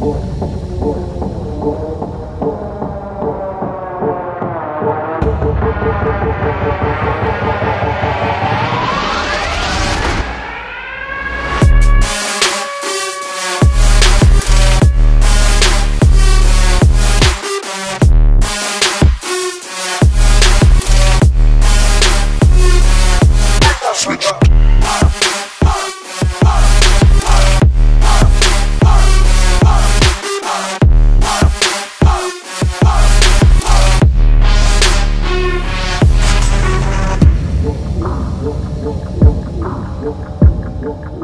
Thank you. What?